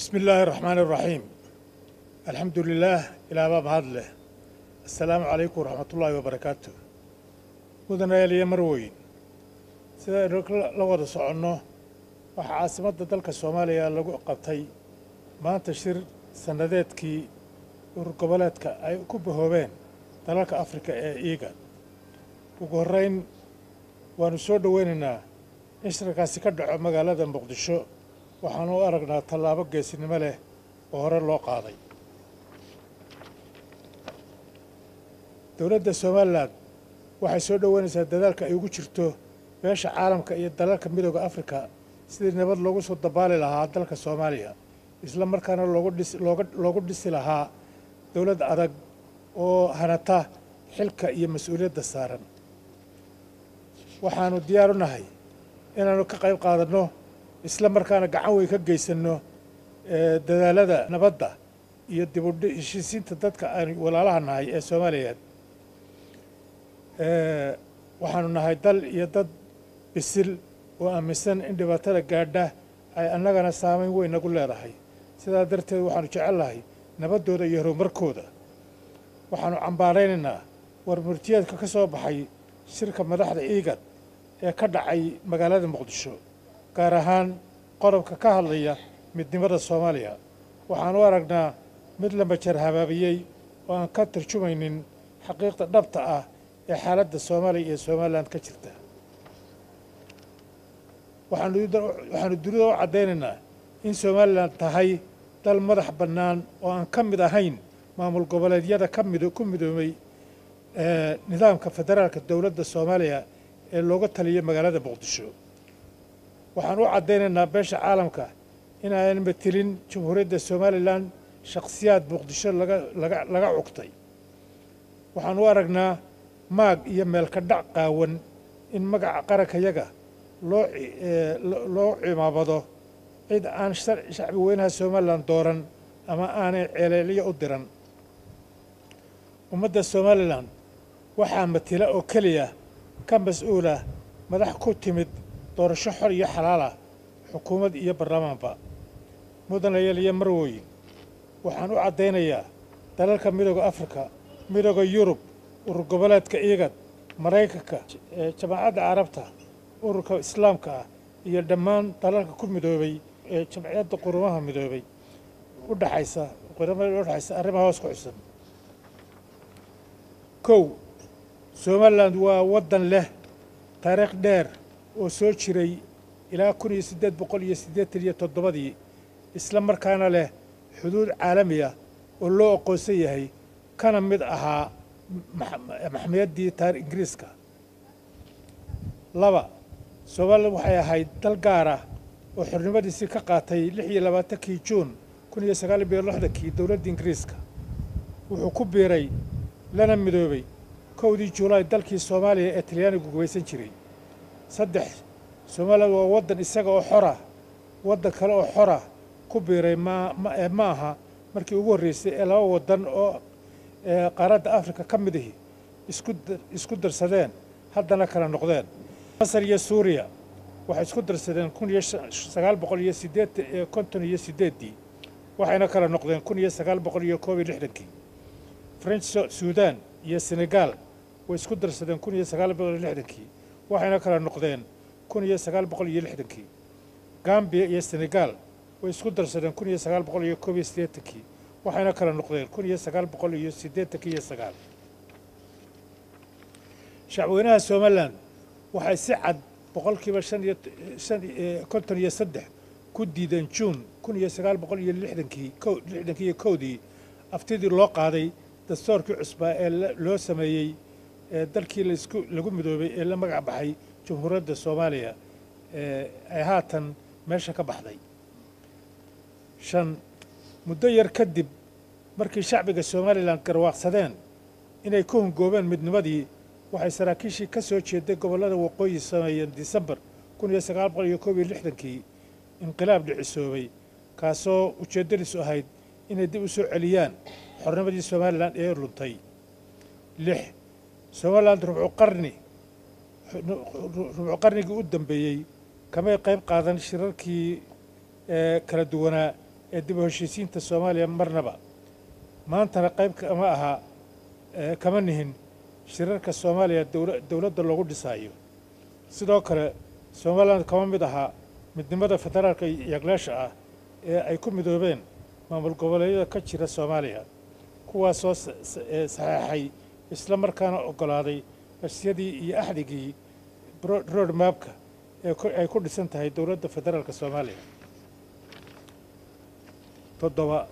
bismi illaahi araxmaani araxiim alxamdu lilaah ilaabaa mahad leh assalaamu calaykum waraxmatullaahi wabarakaatu mudanayaal iyo marweyn sida aynu la wada soconno? Waxaa caasimadda dalka soomaaliya lagu qabtay. Maanta shir sannadeedkii ururgoboleedka ay ku bahoobeen dalalka afrika ee iiga. Ugu horrayn waannu soo dhoweynaynaa in shirkaasi ka dhaco magaalada muqdisho waxaanu u aragnaa tallaabo geesinimo leh oo hore loo qaaday. Dowladda somalilan waxay soo dhoweynaysaa dadaalka ay ugu jirto beesha caalamka iyo dalalka midooda afrika sidii nabad loogu soo dabaali lahaa dalka soomaaliya isla markaana loogu dhisi lahaa dowlad adag oo hanata xilka iyo mas'uuliyadda saaran. Waxaannu diyaaru nahay inaannu ka qayb qaadanno isla markaana gacan weyn ka geysanno dadaalada nabadda iyo dibudh heshiisiinta dadka aanu walaalaha nahay ee soomaaliyeed. Waxaanu nahay dal iyo dad bisil oo aaminsan in dhibaatada gaadha ay annagana saamayn weyn nagu leedahay. Sidaa darteed waxaanu jecelnahay nabaddooda iyo horumarkooda. Waxaannu cambaaraynaynaa war murtiyeedka ka soo baxay shirka madaxda iigad ee ka dhacay magaalada muqdisho gaar ahaan qodobka ka hadlaya midnimada soomaaliya. Waxaan u aragnaa mid la majar habaabiyey oo aan ka tarjumaynin xaqiiqda dhabta ah ee xaaladda soomaaliya iyo somalilan ka jirta. Waxaanu dunida u caddaynaynaa in somalilan tahay dal madax bannaan oo aan ka mid ahayn maamul goboleedyada ku midoomay nidaamka federaalka dowladda soomaaliya ee looga taliyay magaalada muqdisho waxaan u caddaynaynaa beesha caalamka. In aanan matelin jamhuuriyadda somalilan shakhsiyaad muqdisho laga cugtay. Waxaan u aragnaa maag iyo meelka dhac qaawan in magaca qarankayaga loo cimaamado cid aan shacbi weynaha somalilan dooran ama aanay ceeleelyo u diran. Ummadda somalilan waxaa matila oo keliya ka mas'uula madax ku timid doorasho xor iyo xalaalah xukuumad iyo baarlamaanba mudanayaal iyo marwooyin waxaan u caddaynayaa dalalka midooda afrika midooda yurub urur goboleedka iigad maraykanka jamaacadda carabta ururka islaamka ah iyo dhammaan dalalka ku midoobay ee jamciyadda qurumaha midoobay. Udhaxaysa qurumaha udhaxaysa arrimaha hoos ku xusan. Kow somalilan waa waddan leh taariikh dheer oo soo jiray ilaa kun iyo siddeed boqol iyo siddeetan iyo toddobadii isla markaana leh xuduud caalami ah oo loo aqoonsan yahay kana mid ahaa maxmiyaddii taar ingiriiska. Laba somalilan waxay ahayd dal gaar ah oo xornimadiisii ka qaatay lix iyo labaatankii juun kun iyo sagaal iyo lixdankii dowladda ingiriiska. Wuxuu ku biiray lana midoobay kowdii juulaay dalkii soomaaliya ee talyaanigu gubaysan jiray saddex somalilan waa waddan isaga oo xora waddan kale oo xora ku biiray ma aha markii ugu horreysay ee laba waddan oo qaaradda afrika ka mid ahi isku darsadeen haddana kala noqdeen. Masar iyo suuriya waxay isku darsadeen kun iyo sagaal boqol iyo sideed konton iyo sideeddii waxayna kala noqdeen kun iyo sagaal boqol iyo koob iyo lixdankii. French suudan iyo senegal way isku darsadeen kun iyo sagaal boqol iyo lixdankii waxayna kala noqdeen kun iyo sagaal boqol iyo lixdankii. Gambiya iyo senegal way isku darsadeen kun iyo sagaal boqol iyo koob iyo siddeetankii. Waxayna kala noqdeen kun iyo sagaal boqol iyo siddeetankii iyo sagaal. Shacweynaha somalilan waxay si cad boqolkiiba shan iyo shan konton iyo saddex ku diideen juun kun iyo sagaal boqol iyo lixdankii ko lixdankii iyo kowdii. Aftidii loo qaaday dastoorkii cusbaa ee loo sameeyey ee dalkii lagu midoobay ee la magac baxay jamhuuriyadda soomaaliya ee haatan meesha ka baxday. Shan muddo yar kadib markii shacbiga somalilan garwaaqsadeen inay ku hungoobeen midnimadii waxay saraakiishii ka soo jeeday gobollada waqooyi sameeyeen disembar kun iyo sagaal boqol iyo koob iyo lixdankii inqilaab dhicisoobay kaasoo ujeeddadiisu ahayd inay dib u soo celiyaan xornimadii somalilan ee luntay lix somalilan rubcu qarni. Rubcu qarnigii u dambeeyey. Kamay qayb qaadan shirarkii kala duwanaa ee dib u heshiisiinta soomaaliya marnaba. Maantana qayb kama aha kama nihin shirarka soomaaliya dowladda loogu dhisaayo. Sidoo kale somalilan kama mid ahaa midnimada federaalka yagleesha ah ee ay ku midoobeen maamul goboleedyada ka jira soomaaliya kuwaasoo saxeexay isla markaana oggolaaday hesiyadii iyo axdigii road mapka ay ku dhisan tahay dowladda federaalka soomaaliya. Toddoba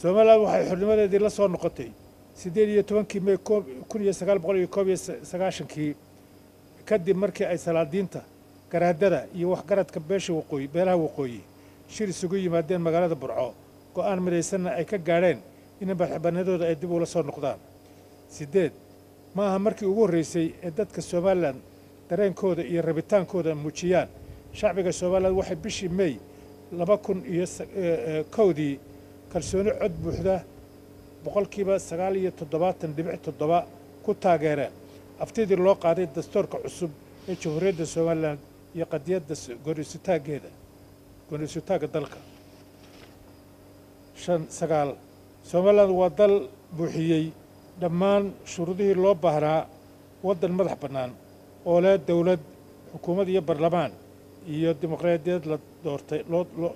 somalilan waxay xornimadeedii la soo noqotay siddeed iyo tobankii mey kun iyo sagaal boqol iyo koob iyo sagaashankii kadib markii ay salaadiinta garaadada iyo waxgaradka beesha waqooyi beelaha waqooyi shir isugu yimaadeen magaalada burco go'aan midaysanna ay ka gaadheen in madaxbanadooda ay dib ula soo noqdaan siddeed ma aha markii ugu horraysay ee dadka somalilan dareenkooda iyo rabitaankooda muujiyaan. Shacbiga somalilan waxay bishii mey laba kun iyo kowdii kalsooni cod buuxda boqolkiiba sagaal iyo toddobaatan dhibic toddoba ku taageereen. Aftidii loo qaaday dastuurka cusub ee jamhuuriyadda somalilan iyo qadiyadda gonisutaaggeeda gonisutaagga dalka. Shan sagaal. Somalilan waa dal buuxiyey dhammaan shuruudihii loo baahnaa waddan madax bannaan oo leh dowlad xukuumad iyo barlamaan iyo dimuqraadiyad la doortay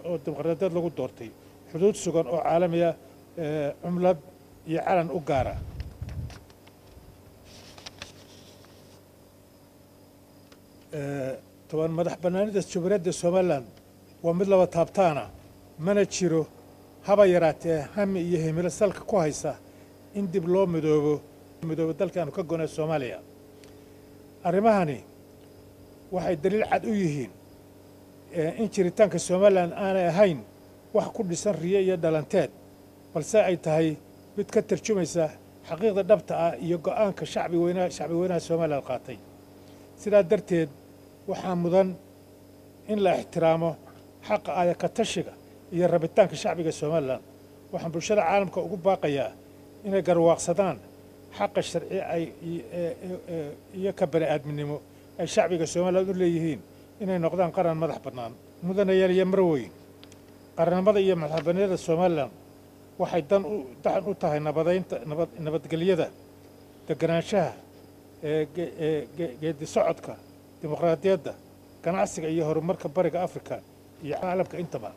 oo dimuqraadiyad lagu doortay xuduud sugan oo caalami ah cumlad iyo calan u gaara. Toban madax bannaanida jamhuuriyadda somalilan waa mid laba taabtaana mana jiro haba yaraatee hami iyo himilo salka ku haysa in dib loo midoobo midoobo dalkii aanu ka gonay soomaaliya. Arrimahani waxay daliil cad u yihiin in jiritaanka somalilan aanay ahayn wax ku dhisan riyo iyo dhalanteed balse ay tahay mid ka tarjumaysa xaqiiqda dhabta ah iyo go'aanka shacbi weynaha somalilan qaatay. Sidaa darteed waxaa mudan in la ixtiraamo xaqa aayaka tashiga iyo rabitaanka shacbiga somalilan waxaan bulshada caalamka ugu baaqayaa inay garwaaqsadaan xaqa sharci ay iyo ka bani aadminimo ay shacbiga somalilan u leeyihiin inay noqdaan qaran madax bannaan mudanayaal iyo marweyn qarannimada iyo madaxbaniyada somalilan waxay dan daxan u tahay nabadaynta nabadgelyada deganaanshaha geedi socodka dimuqraadiyadda ganacsiga iyo horumarka bariga afrika iyo caalamka intaba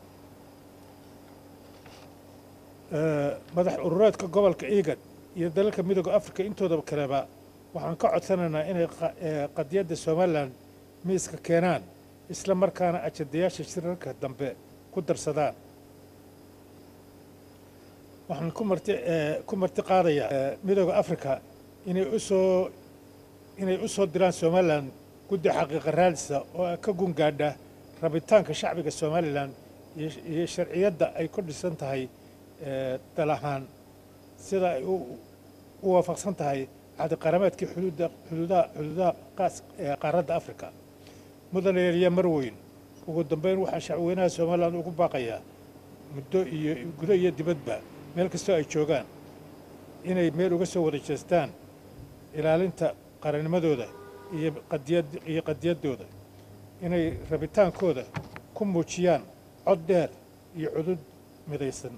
madax urureedka gobolka igad iyo dalalka midooda afrika intoodaba kaleba waxaan ka codsanaynaa inay qadiyadda somalilan miiska keenaan isla markaana ajadayaasha shirarka dambe ku darsadaan. Waxaan ku marti marti qaadayaa midooda afrika inay u soo inay u soo diraan somalilan guddi xaqiiqa raadisa oo ka gungaadha rabitaanka shacbiga somalilan iyo sharciyadda ay ku dhisan tahay dal ahaan sida ay u waafaqsan tahay cadiqarameedkii xuduudda xuduudaha qaaradda afrika. Mudane yariya marweyn ugu dambeyn waxaan shacbweynaha somalilan ugu baaqayaa muddo iyo gudo iyo dibadba meel kastoo ay joogaan inay meel uga soo wada jeestaan ilaalinta qarannimadooda iyo qadiyaddooda inay rabitaankooda ku muujiyaan cod dheer iyo cudud midaysan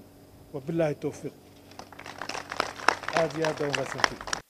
وبالله التوفيق. آه، هذه يا وغسل